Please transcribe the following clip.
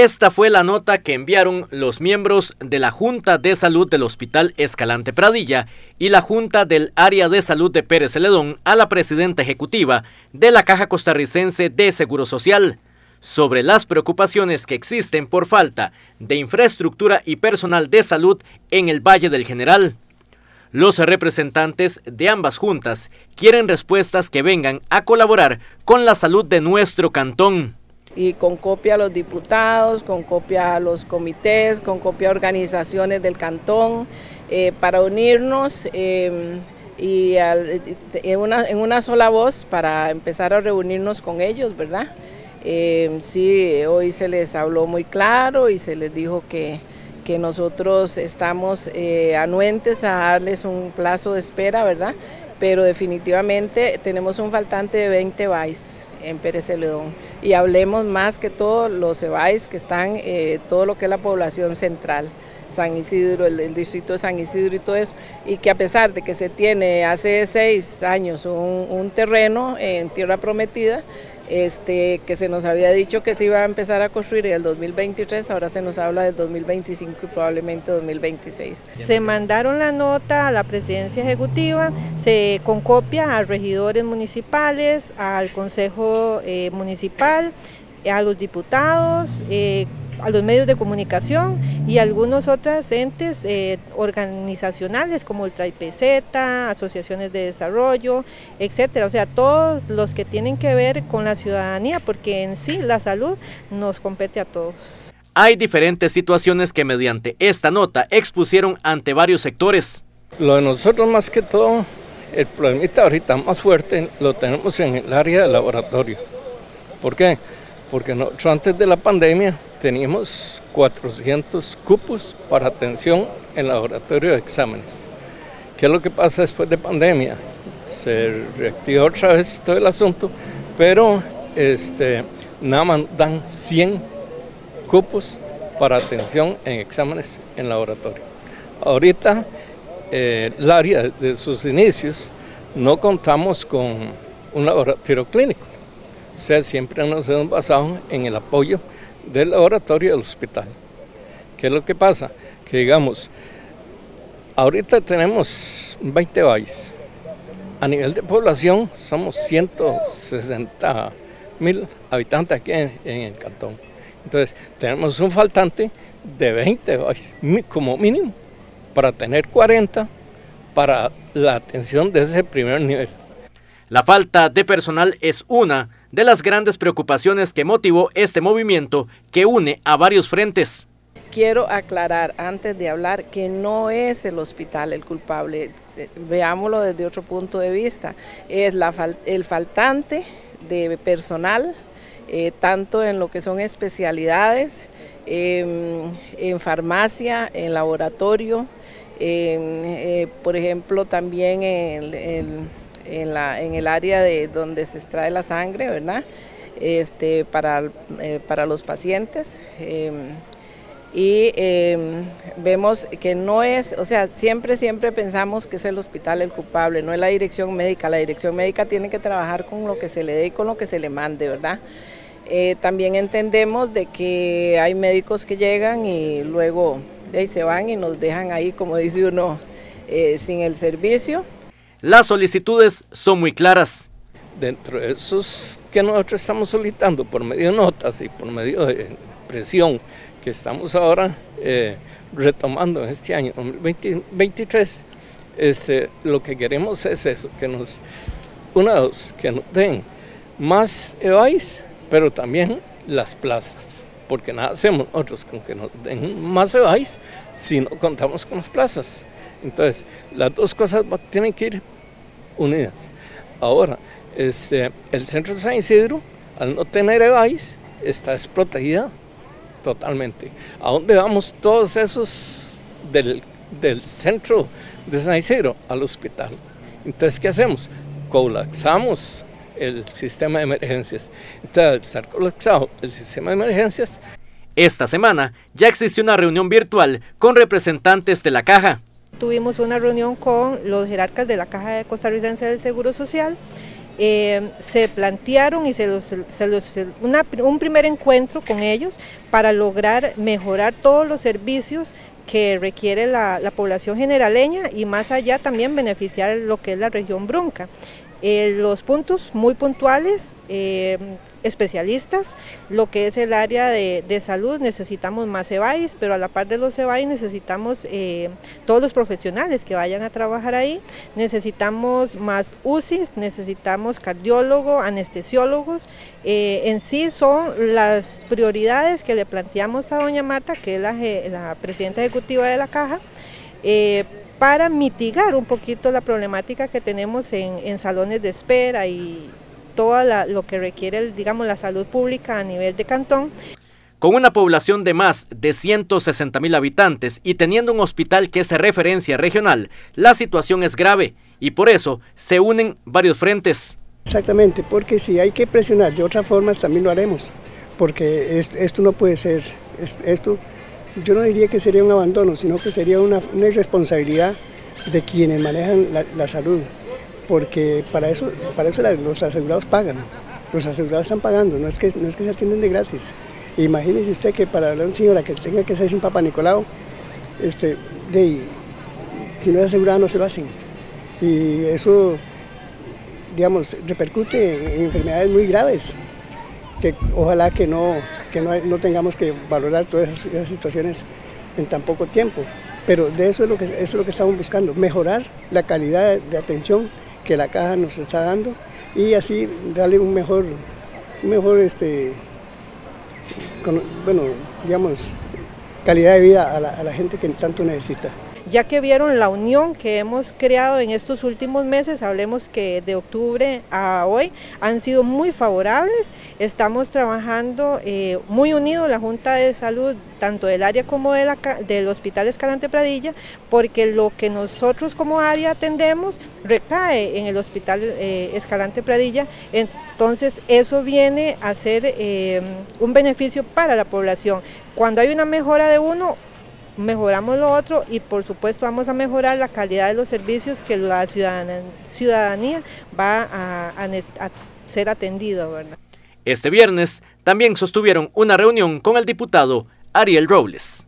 Esta fue la nota que enviaron los miembros de la Junta de Salud del Hospital Escalante Pradilla y la Junta del Área de Salud de Pérez Celedón a la presidenta ejecutiva de la Caja Costarricense de Seguro Social sobre las preocupaciones que existen por falta de infraestructura y personal de salud en el Valle del General. Los representantes de ambas juntas quieren respuestas que vengan a colaborar con la salud de nuestro cantón y con copia a los diputados, con copia a los comités, con copia a organizaciones del cantón, eh, para unirnos em, y en, una, en, una, sola voz para empezar a reunirnos con ellos, ¿verdad? Em, sí, hoy se les habló muy claro y se les dijo que, que nosotros estamos eh, anuentes a darles un plazo de espera, ¿verdad? Pero definitivamente tenemos un faltante de 20 BAIS en Pérez Celedón y hablemos más que todo los EBAIS que están, eh, todo lo que es la población central, San Isidro, el, distrito de San Isidro y todo eso, y que a pesar de que se tiene hace seis años un terreno en tierra prometida, este, que se nos había dicho que se iba a empezar a construir en el 2023, ahora se nos habla del 2025 y probablemente 2026. Se mandaron la nota a la presidencia ejecutiva, se con copia a regidores municipales, al consejo eh, municipal, a los diputados, eh, a los medios de comunicación y algunos otros entes eh, organizacionales como Ultra IPZ, asociaciones de desarrollo, etcétera. O sea, todos los que tienen que ver con la ciudadanía, porque en sí la salud nos compete a todos. Hay diferentes situaciones que mediante esta nota expusieron ante varios sectores. Lo de nosotros más que todo, el problemita ahorita más fuerte lo tenemos en el área de laboratorio. ¿Por qué? Porque nosotros antes de la pandemia teníamos 400 cupos para atención en laboratorio de exámenes. ¿Qué es lo que pasa después de pandemia? Se reactivó otra vez todo el asunto, pero este, nada más dan 100 cupos para atención en exámenes en laboratorio. Ahorita, eh, el área de sus inicios, no contamos con un laboratorio clínico. O sea, siempre nos hemos basado en el apoyo del laboratorio del hospital. ¿Qué es lo que pasa? Que digamos, ahorita tenemos 20 BAIS. A nivel de población somos 160 mil habitantes aquí en, el cantón. Entonces tenemos un faltante de 20 BAIS como mínimo para tener 40 para la atención de ese primer nivel. La falta de personal es una de las grandes preocupaciones que motivó este movimiento que une a varios frentes. Quiero aclarar antes de hablar que no es el hospital el culpable, eh, veámoslo desde otro punto de vista, es la, el faltante de personal, eh, tanto en lo que son especialidades, en farmacia, en laboratorio, eh, por ejemplo también en en, la, en el área de donde se extrae la sangre, ¿verdad? Este, para, eh, para los pacientes. Em, y em, vemos que no es, o sea, siempre, siempre pensamos que es el hospital el culpable, no es la dirección médica. La dirección médica tiene que trabajar con lo que se le dé y con lo que se le mande, ¿verdad? Eh, también entendemos de que hay médicos que llegan y luego de ahí se van y nos dejan ahí, como dice uno, eh, sin el servicio. Las solicitudes son muy claras. Dentro de esos que nosotros estamos solicitando por medio de notas y por medio de presión que estamos ahora eh, retomando en este año 2023, este, lo que queremos es eso, que nos, una dos, que nos den más EVAIS, pero también las plazas, porque nada hacemos nosotros con que nos den más EVAIS si no contamos con las plazas. Entonces, las dos cosas tienen que ir unidas. Ahora, este, el centro de San Isidro, al no tener EVAIS, está desprotegida totalmente. ¿A dónde vamos todos esos del, centro de San Isidro? Al hospital. Entonces, ¿qué hacemos? Colapsamos el sistema de emergencias. Entonces, al estar colapsado el sistema de emergencias, esta semana ya existió una reunión virtual con representantes de la caja, Tuvimos una reunión con los jerarcas de la Caja de Costarricense del Seguro Social eh, se plantearon y se los, un primer encuentro con ellos para lograr mejorar todos los servicios que requiere la, la población generaleña y más allá también beneficiar lo que es la región Brunca. Eh, los puntos muy puntuales, eh, especialistas, lo que es el área de, salud, necesitamos más EBAIS, pero a la par de los EBAIS necesitamos eh, todos los profesionales que vayan a trabajar ahí, necesitamos más UCIs, necesitamos cardiólogos, anestesiólogos, en sí son las prioridades que le planteamos a doña Marta, que es la, la presidenta ejecutiva de la caja, para mitigar un poquito la problemática que tenemos en, salones de espera y todo lo que requiere, digamos, la salud pública a nivel de cantón. Con una población de más de 160 mil habitantes y teniendo un hospital que es referencia regional, la situación es grave y por eso se unen varios frentes. Exactamente, porque si hay que presionar de otras formas también lo haremos, porque esto no puede ser, esto yo no diría que sería un abandono, sino que sería una, irresponsabilidad de quienes manejan la, salud, porque para eso, para eso los asegurados pagan, los asegurados están pagando, no es que, no es que se atienden de gratis. Imagínese usted que para una señora que tenga que ser sin Papa Nicolau, este, si no es asegurada no se lo hacen. Y eso, digamos, repercute en enfermedades muy graves, que ojalá que no, que no, tengamos que valorar todas esas, situaciones en tan poco tiempo. Pero de eso es, lo que, eso es lo que estamos buscando, mejorar la calidad de atención que la caja nos está dando y así darle un mejor, mejor este, bueno, digamos, calidad de vida a la gente que tanto necesita ya que vieron la unión que hemos creado en estos últimos meses, hablemos que de octubre a hoy han sido muy favorables, estamos trabajando eh, muy unidos la Junta de Salud, tanto del área como de la, del Hospital Escalante Pradilla, porque lo que nosotros como área atendemos recae en el Hospital eh, Escalante Pradilla, entonces eso viene a ser eh, un beneficio para la población. Cuando hay una mejora de uno, mejoramos lo otro y por supuesto vamos a mejorar la calidad de los servicios que la ciudadanía, va a, ser atendido. Este viernes también sostuvieron una reunión con el diputado Ariel Robles.